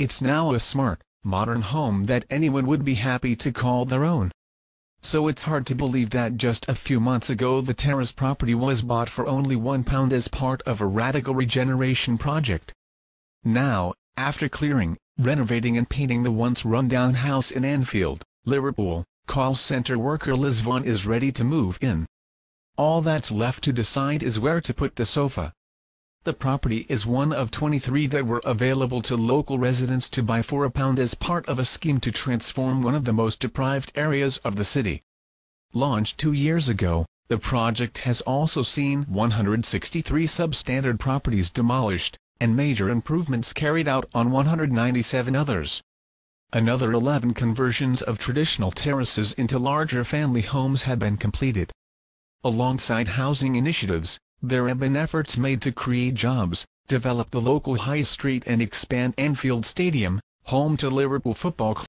it's now a smart, modern home that anyone would be happy to call their own. So it's hard to believe that just a few months ago the terrace property was bought for only £1 as part of a radical regeneration project. Now, after clearing, renovating and painting the once run-down house in Anfield, Liverpool, call centre worker Liz Vaughan is ready to move in. All that's left to decide is where to put the sofa. The property is one of 23 that were available to local residents to buy for a pound as part of a scheme to transform one of the most deprived areas of the city. Launched two years ago, the project has also seen 163 substandard properties demolished, and major improvements carried out on 197 others. Another 11 conversions of traditional terraces into larger family homes have been completed. Alongside housing initiatives, there have been efforts made to create jobs, develop the local high street and expand Anfield Stadium, home to Liverpool Football Club.